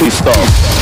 We stop.